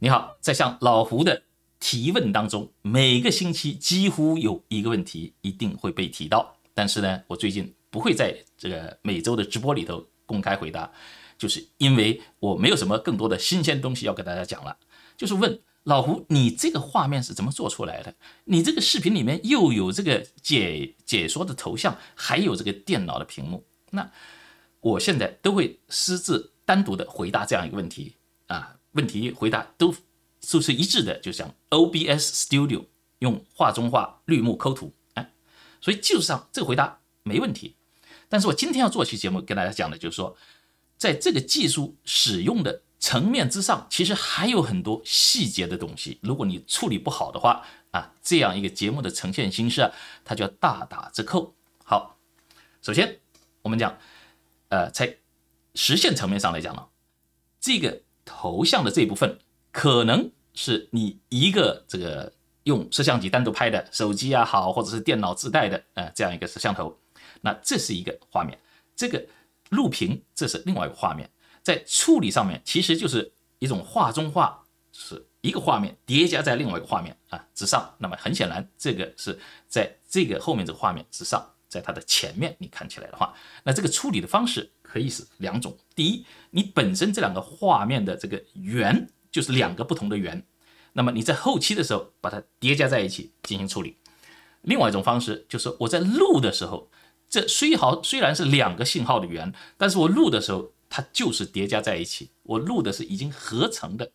你好，在向老胡的提问当中，每个星期几乎有一个问题一定会被提到，但是呢，我最近不会在这个每周的直播里头公开回答，就是因为我没有什么更多的新鲜东西要跟大家讲了。就是问老胡，你这个画面是怎么做出来的？你这个视频里面又有这个解解说的头像，还有这个电脑的屏幕，那我现在都会私自单独的回答这样一个问题啊。问题回答都都是一致的，就像 OBS Studio 用画中画、绿幕抠图，哎，所以技术上这个回答没问题。但是我今天要做期节目跟大家讲的，就是说，在这个技术使用的层面之上，其实还有很多细节的东西。如果你处理不好的话，啊，这样一个节目的呈现形式啊，它就要大打折扣。好，首先我们讲，呃，在实现层面上来讲呢，这个。头像的这一部分可能是你一个这个用摄像机单独拍的手机啊好，或者是电脑自带的呃这样一个摄像头，那这是一个画面。这个录屏这是另外一个画面，在处理上面其实就是一种画中画，是一个画面叠加在另外一个画面啊之上。那么很显然，这个是在这个后面这个画面之上，在它的前面你看起来的话，那这个处理的方式。可以是两种，第一，你本身这两个画面的这个圆就是两个不同的圆，那么你在后期的时候把它叠加在一起进行处理。另外一种方式就是我在录的时候，这虽好虽然是两个信号的圆，但是我录的时候它就是叠加在一起，我录的是已经合成的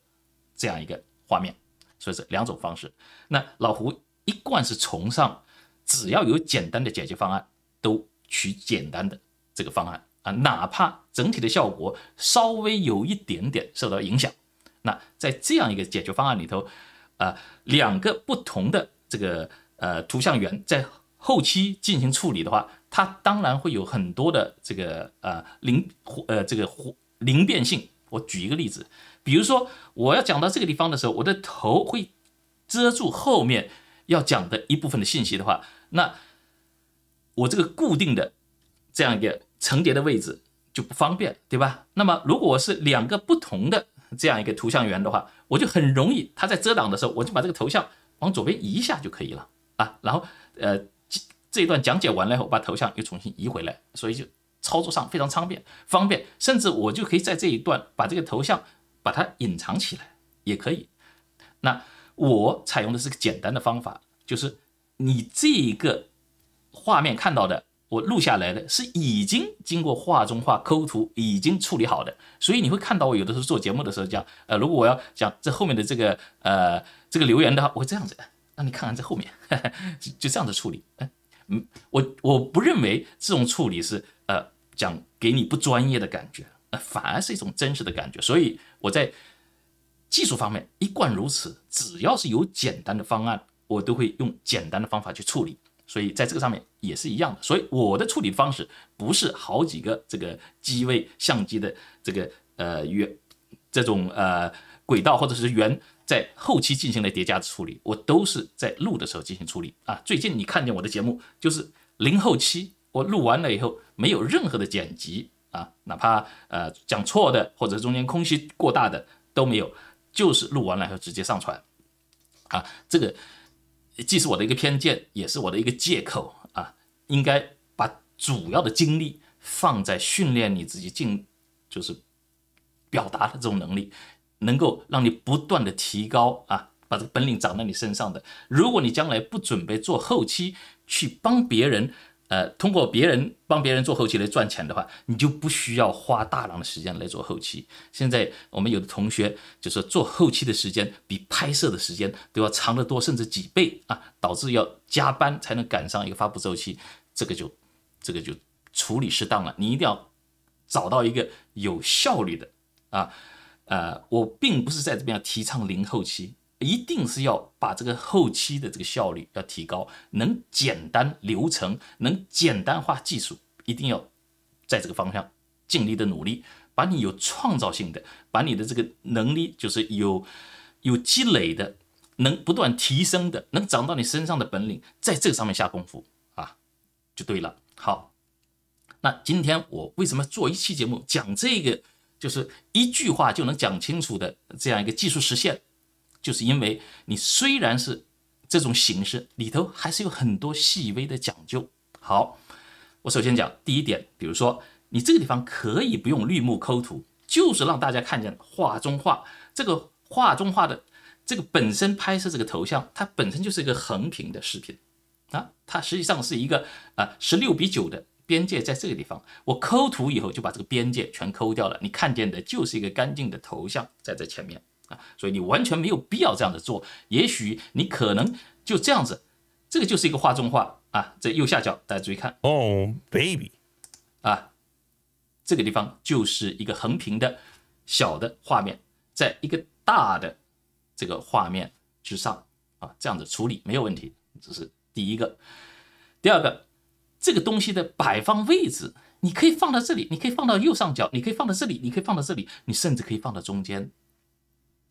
这样一个画面，所以是两种方式。那老胡一贯是崇尚，只要有简单的解决方案，都取简单的这个方案。啊，哪怕整体的效果稍微有一点点受到影响，那在这样一个解决方案里头，啊，两个不同的这个呃图像源在后期进行处理的话，它当然会有很多的这个呃灵呃这个灵变性。我举一个例子，比如说我要讲到这个地方的时候，我的头会遮住后面要讲的一部分的信息的话，那我这个固定的这样一个。层叠的位置就不方便，对吧？那么如果我是两个不同的这样一个图像源的话，我就很容易，它在遮挡的时候，我就把这个头像往左边移一下就可以了啊。然后呃，这一段讲解完了以后，把头像又重新移回来，所以就操作上非常方便，方便。甚至我就可以在这一段把这个头像把它隐藏起来也可以。那我采用的是个简单的方法，就是你这个画面看到的。我录下来的是已经经过画中画、抠图，已经处理好的，所以你会看到我有的时候做节目的时候讲，呃，如果我要讲这后面的这个呃这个留言的话，我会这样子，让你看看这后面，就这样子处理。嗯，我我不认为这种处理是呃讲给你不专业的感觉，呃，反而是一种真实的感觉。所以我在技术方面一贯如此，只要是有简单的方案，我都会用简单的方法去处理。所以在这个上面也是一样的，所以我的处理方式不是好几个这个机位相机的这个呃圆这种呃轨道或者是圆在后期进行了叠加处理，我都是在录的时候进行处理啊。最近你看见我的节目就是零后期，我录完了以后没有任何的剪辑啊，哪怕呃讲错的或者中间空隙过大的都没有，就是录完了以后直接上传啊，这个。既是我的一个偏见，也是我的一个借口啊！应该把主要的精力放在训练你自己进，就是表达的这种能力，能够让你不断的提高啊，把这个本领长在你身上的。如果你将来不准备做后期去帮别人。呃，通过别人帮别人做后期来赚钱的话，你就不需要花大量的时间来做后期。现在我们有的同学就是做后期的时间比拍摄的时间都要长得多，甚至几倍啊，导致要加班才能赶上一个发布周期，这个就这个就处理适当了。你一定要找到一个有效率的啊，呃，我并不是在这边要提倡零后期。一定是要把这个后期的这个效率要提高，能简单流程，能简单化技术，一定要在这个方向尽力的努力，把你有创造性的，把你的这个能力就是有有积累的，能不断提升的，能长到你身上的本领，在这上面下功夫啊，就对了。好，那今天我为什么做一期节目讲这个，就是一句话就能讲清楚的这样一个技术实现？就是因为你虽然是这种形式里头，还是有很多细微的讲究。好，我首先讲第一点，比如说你这个地方可以不用绿幕抠图，就是让大家看见画中画。这个画中画的这个本身拍摄这个头像，它本身就是一个横屏的视频啊，它实际上是一个啊十六比九的边界在这个地方，我抠图以后就把这个边界全抠掉了，你看见的就是一个干净的头像在这前面啊，所以你完全没有必要这样子做。也许你可能就这样子，这个就是一个画中画啊，在右下角大家注意看，Oh baby，啊，这个地方就是一个横屏的小的画面。在一个大的这个画面之上啊，这样子处理没有问题，这是第一个。第二个，这个东西的摆放位置，你可以放到这里，你可以放到右上角，你可以放到这里，你可以放到这里，你甚至可以放到中间，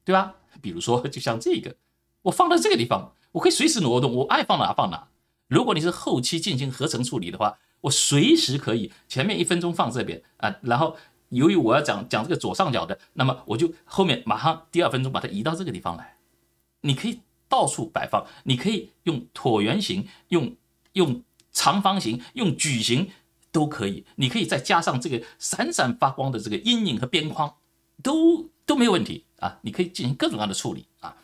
对吧？比如说，就像这个，我放到这个地方，我可以随时挪动，我爱放哪放哪。如果你是后期进行合成处理的话，我随时可以前面一分钟放这边啊，然后。由于我要讲讲这个左上角的，那么我就后面马上第二分钟把它移到这个地方来。你可以到处摆放，你可以用椭圆形，用用长方形，用矩形都可以。你可以再加上这个闪闪发光的这个阴影和边框，都都没有问题啊。你可以进行各种各样的处理啊。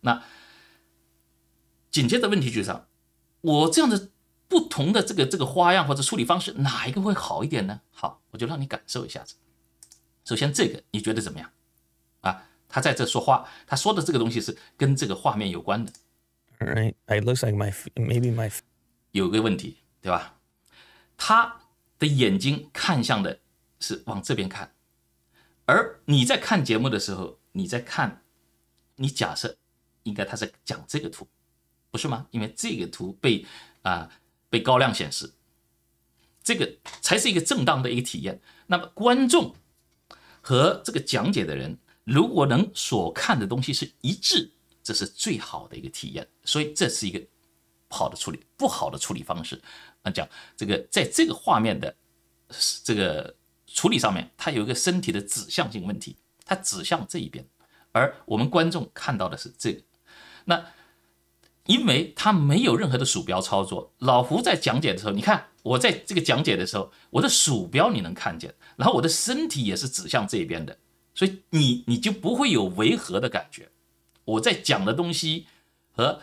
那紧接着问题就是，我这样的不同的这个这个花样或者处理方式，哪一个会好一点呢？好，我就让你感受一下子。首先，这个你觉得怎么样？啊，他在这说话，他说的这个东西是跟这个画面有关的。Right, it looks like my maybe my 有个问题，对吧？他的眼睛看向的是往这边看，而你在看节目的时候，你在看，你假设应该他在讲这个图，不是吗？因为这个图被啊被高亮显示，这个才是一个正当的一个体验。那么观众。和这个讲解的人，如果能所看的东西是一致，这是最好的一个体验。所以这是一个好的处理，不好的处理方式。那讲这个，在这个画面的这个处理上面，它有一个身体的指向性问题，它指向这一边，而我们观众看到的是这个。那因为它没有任何的鼠标操作，老胡在讲解的时候，你看。我在这个讲解的时候，我的鼠标你能看见，然后我的身体也是指向这边的，所以你你就不会有违和的感觉。我在讲的东西和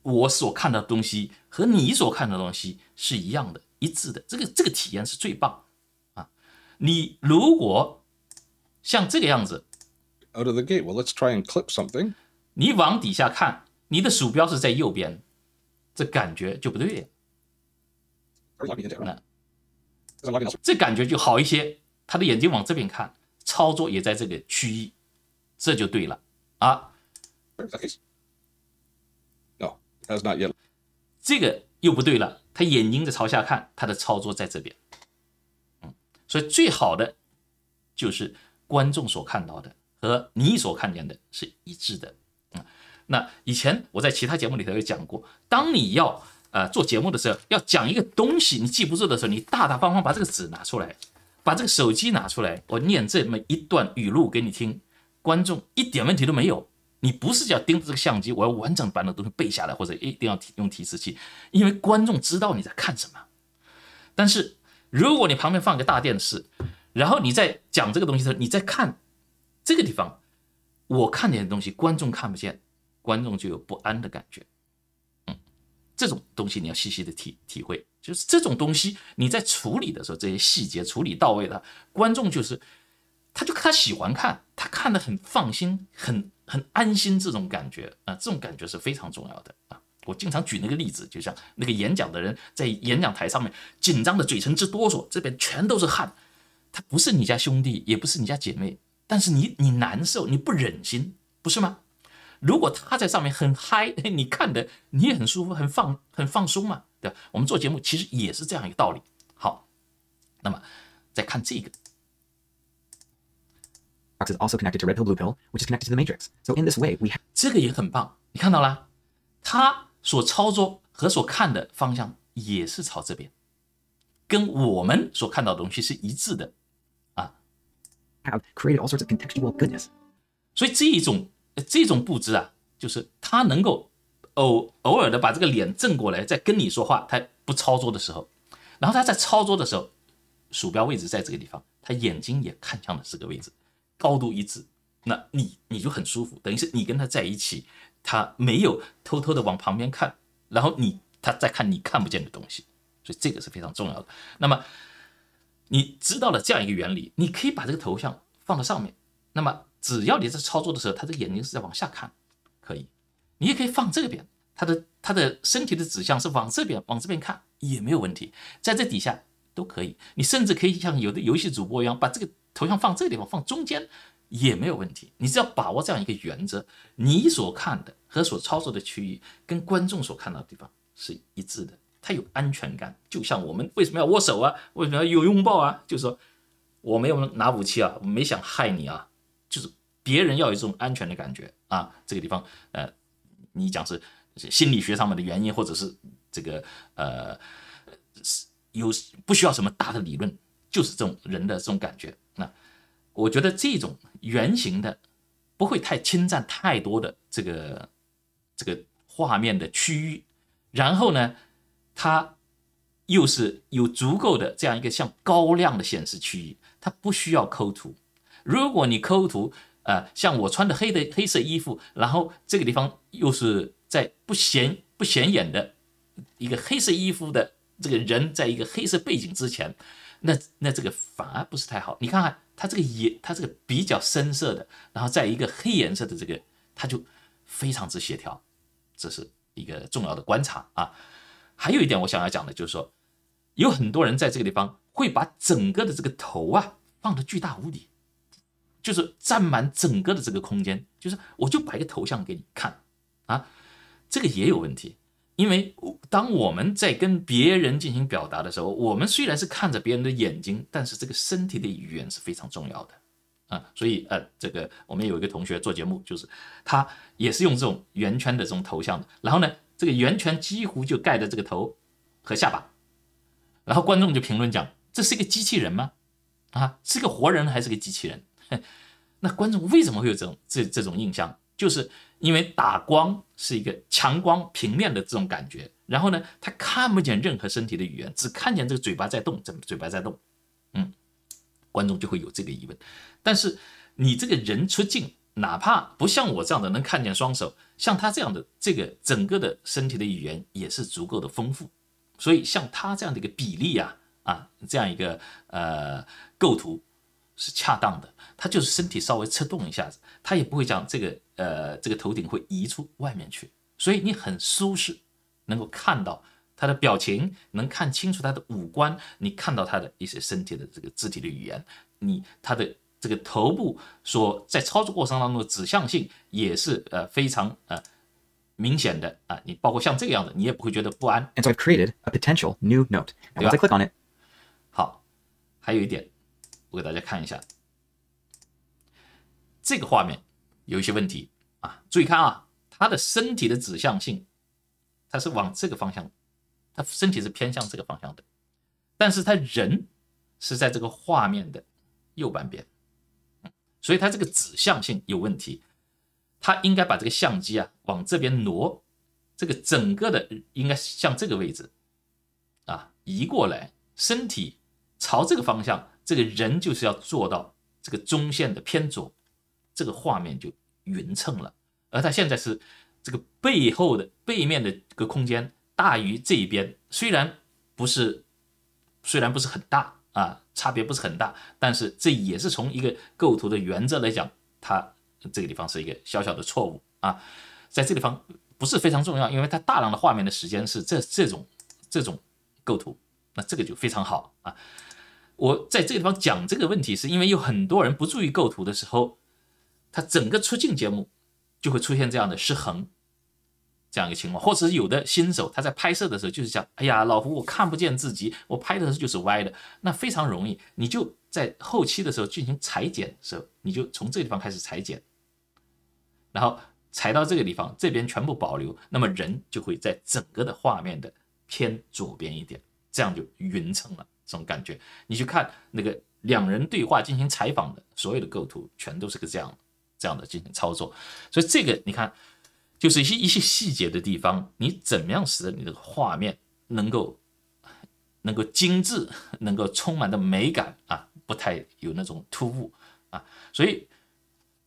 我所看到的东西和你所看的东西是一样的、一致的，这个这个体验是最棒啊！你如果像这个样子，out of the gate, well, let's try and clip something。你往底下看，你的鼠标是在右边，这感觉就不对。那这感觉就好一些。他的眼睛往这边看，操作也在这个区域，这就对了啊。No, that's not yet. 这个又不对了，他眼睛在朝下看，他的操作在这边。嗯，所以最好的就是观众所看到的和你所看见的是一致的。嗯，那以前我在其他节目里头有讲过，当你要。呃，做节目的时候要讲一个东西，你记不住的时候，你大大方方把这个纸拿出来，把这个手机拿出来，我念这么一段语录给你听，观众一点问题都没有。你不是要盯着这个相机，我要完整把那东西背下来，或者一定要用提示器，因为观众知道你在看什么。但是如果你旁边放个大电视，然后你在讲这个东西的时候，你在看这个地方，我看见的东西，观众看不见，观众就有不安的感觉。嗯这种东西你要细细的体体会，就是这种东西你在处理的时候，这些细节处理到位了，观众就是他就他喜欢看，他看的很放心，很很安心，这种感觉啊，这种感觉是非常重要的啊。我经常举那个例子，就像那个演讲的人在演讲台上面紧张的嘴唇直哆嗦，这边全都是汗，他不是你家兄弟，也不是你家姐妹，但是你你难受，你不忍心，不是吗？如果他在上面很嗨，你看的你也很舒服，很放很放松嘛，对吧？我们做节目其实也是这样一个道理。好，那么再看这个，is also connected to red pill blue pill, which is connected to the matrix. So in this way, we have 这个也很棒，你看到了，他所操作和所看的方向也是朝这边，跟我们所看到的东西是一致的啊。Create all sorts of contextual goodness. 所以这一种。这种布置啊，就是他能够偶偶尔的把这个脸正过来，在跟你说话，他不操作的时候，然后他在操作的时候，鼠标位置在这个地方，他眼睛也看向了这个位置，高度一致，那你你就很舒服，等于是你跟他在一起，他没有偷偷的往旁边看，然后你他在看你看不见的东西，所以这个是非常重要的。那么你知道了这样一个原理，你可以把这个头像放到上面，那么只要你在操作的时候，他这个眼睛是在往下看，可以，你也可以放这边，他的他的身体的指向是往这边往这边看也没有问题，在这底下都可以，你甚至可以像有的游戏主播一样，把这个头像放这个地方，放中间也没有问题。你只要把握这样一个原则，你所看的和所操作的区域跟观众所看到的地方是一致的，他有安全感。就像我们为什么要握手啊，为什么要有拥抱啊？就是说我没有拿武器啊，我没想害你啊，就是别人要有这种安全的感觉啊。这个地方，呃，你讲是心理学上面的原因，或者是这个呃。有不需要什么大的理论，就是这种人的这种感觉。那我觉得这种圆形的不会太侵占太多的这个这个画面的区域，然后呢，它又是有足够的这样一个像高亮的显示区域，它不需要抠图。如果你抠图，呃，像我穿的黑的黑色衣服，然后这个地方又是在不显不显眼的一个黑色衣服的。这个人在一个黑色背景之前，那那这个反而不是太好。你看看他这个眼，他这个比较深色的，然后在一个黑颜色的这个，他就非常之协调，这是一个重要的观察啊。还有一点我想要讲的就是说，有很多人在这个地方会把整个的这个头啊放的巨大无比，就是占满整个的这个空间，就是我就摆个头像给你看啊，这个也有问题。因为当我们在跟别人进行表达的时候，我们虽然是看着别人的眼睛，但是这个身体的语言是非常重要的啊。所以呃，这个我们有一个同学做节目，就是他也是用这种圆圈的这种头像的，然后呢，这个圆圈几乎就盖着这个头和下巴，然后观众就评论讲，这是一个机器人吗？啊，是个活人还是个机器人？那观众为什么会有这种这这种印象？就是因为打光是一个强光平面的这种感觉，然后呢，他看不见任何身体的语言，只看见这个嘴巴在动，这嘴巴在动，嗯，观众就会有这个疑问。但是你这个人出镜，哪怕不像我这样的能看见双手，像他这样的这个整个的身体的语言也是足够的丰富，所以像他这样的一个比例啊啊，这样一个呃构图是恰当的。他就是身体稍微侧动一下子，他也不会将这个呃这个头顶会移出外面去，所以你很舒适，能够看到他的表情，能看清楚他的五官，你看到他的一些身体的这个肢体的语言，你他的这个头部所在操作过程当中的指向性也是呃非常呃明显的啊，你包括像这个样子，你也不会觉得不安。And so I've created a potential new note. Once I click on it, 好，还有一点，我给大家看一下，这个画面有一些问题啊，注意看啊，他的身体的指向性，他是往这个方向，他身体是偏向这个方向的，但是他人是在这个画面的右半边，嗯所以他这个指向性有问题，他应该把这个相机啊往这边挪，这个整个的应该向这个位置啊移过来，身体朝这个方向，这个人就是要做到这个中线的偏左，这个画面就匀称了。而他现在是这个背后的背面的这个空间大于这一边，虽然不是虽然不是很大啊，差别不是很大，但是这也是从一个构图的原则来讲，它这个地方是一个小小的错误啊，在这地方不是非常重要，因为它大量的画面的时间是这这种这种构图，那这个就非常好啊。我在这个地方讲这个问题，是因为有很多人不注意构图的时候，他整个出镜节目就会出现这样的失衡，这样一个情况，或者是有的新手他在拍摄的时候就是讲，哎呀，老胡我看不见自己，我拍的时候就是歪的，那非常容易，你就在后期的时候进行裁剪的时候，你就从这个地方开始裁剪，然后裁到这个地方，这边全部保留，那么人就会在整个的画面的偏左边一点，这样就匀称了。这种感觉，你去看那个两人对话进行采访的所有的构图，全都是个这样这样的进行操作。所以这个你看，就是一些一些细节的地方，你怎么样使得你的画面能够能够精致，能够充满的美感啊，不太有那种突兀啊。所以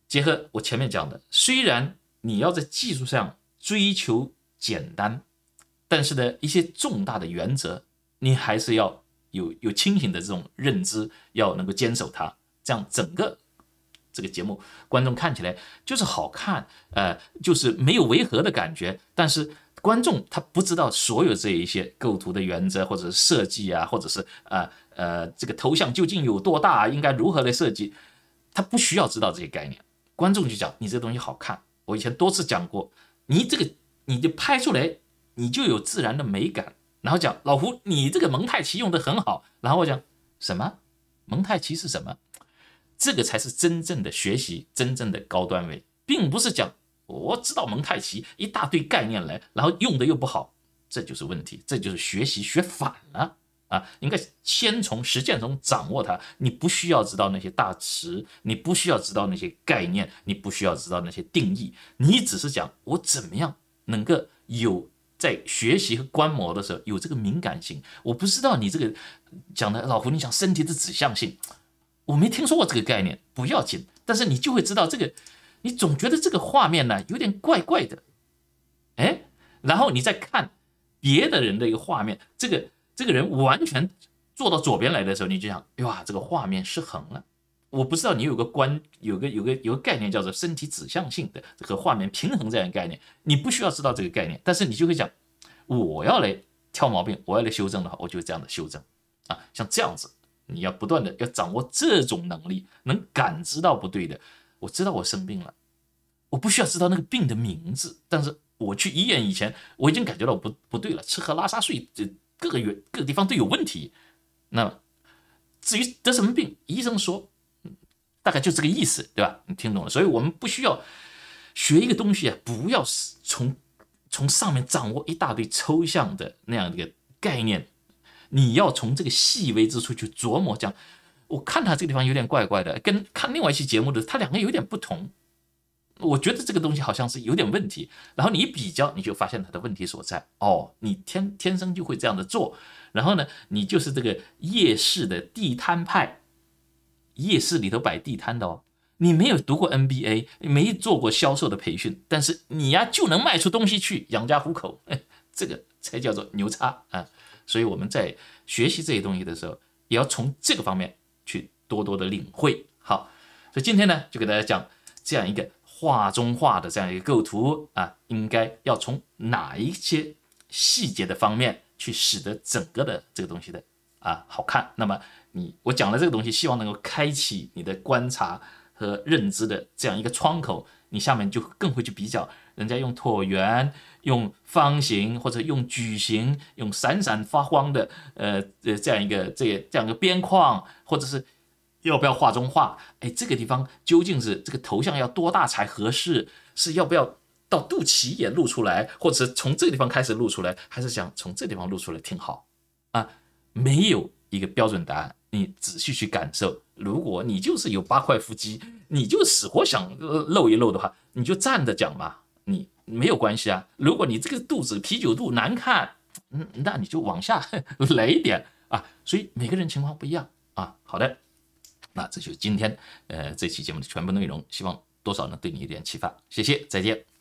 结合我前面讲的，虽然你要在技术上追求简单，但是呢，一些重大的原则，你还是要有有清醒的这种认知，要能够坚守它，这样整个这个节目观众看起来就是好看，呃，就是没有违和的感觉。但是观众他不知道所有这一些构图的原则，或者是设计啊，或者是呃呃这个头像究竟有多大，应该如何来设计，他不需要知道这些概念。观众就讲你这东西好看，我以前多次讲过，你这个你就拍出来，你就有自然的美感。然后讲老胡，你这个蒙太奇用的很好。然后我讲什么蒙太奇是什么？这个才是真正的学习，真正的高端位，并不是讲我知道蒙太奇一大堆概念来，然后用的又不好，这就是问题，这就是学习学反了啊！应该先从实践中掌握它，你不需要知道那些大词，你不需要知道那些概念，你不需要知道那些定义，你只是讲我怎么样能够有在学习和观摩的时候有这个敏感性。我不知道你这个讲的老胡，你讲身体的指向性。我没听说过这个概念，不要紧，但是你就会知道这个，你总觉得这个画面呢有点怪怪的，哎，然后你再看别的人的一个画面，这个这个人完全坐到左边来的时候，你就想，哇，这个画面失衡了。我不知道你有个观，有个有个有个概念叫做身体指向性的和画面平衡这样的概念，你不需要知道这个概念，但是你就会讲，我要来挑毛病，我要来修正的话，我就这样的修正啊，像这样子。你要不断的要掌握这种能力，能感知到不对的。我知道我生病了，我不需要知道那个病的名字，但是我去医院以前，我已经感觉到不不对了，吃喝拉撒睡这各个月各个地方都有问题。那至于得什么病，医生说，大概就这个意思，对吧？你听懂了？所以我们不需要学一个东西啊，不要从从上面掌握一大堆抽象的那样的一个概念。你要从这个细微之处去琢磨，讲，我看他这个地方有点怪怪的，跟看另外一期节目的他两个有点不同，我觉得这个东西好像是有点问题。然后你一比较，你就发现他的问题所在。哦，你天天生就会这样的做，然后呢，你就是这个夜市的地摊派，夜市里头摆地摊的哦。你没有读过 NBA，没做过销售的培训，但是你呀就能卖出东西去养家糊口，这个才叫做牛叉啊！所以我们在学习这些东西的时候，也要从这个方面去多多的领会。好，所以今天呢，就给大家讲这样一个画中画的这样一个构图啊，应该要从哪一些细节的方面去使得整个的这个东西的啊好看。那么你我讲了这个东西，希望能够开启你的观察和认知的这样一个窗口，你下面就更会去比较。人家用椭圆、用方形或者用矩形、用闪闪发光的呃呃这样一个这这样一个边框，或者是要不要画中画？哎，这个地方究竟是这个头像要多大才合适？是要不要到肚脐也露出来，或者是从这个地方开始露出来，还是想从这地方露出来挺好啊？没有一个标准答案，你仔细去感受。如果你就是有八块腹肌，你就死活想露一露的话，你就站着讲嘛。你没有关系啊，如果你这个肚子啤酒肚难看，嗯，那你就往下 来一点啊。所以每个人情况不一样啊。好的，那这就是今天呃这期节目的全部内容，希望多少能对你一点启发。谢谢，再见。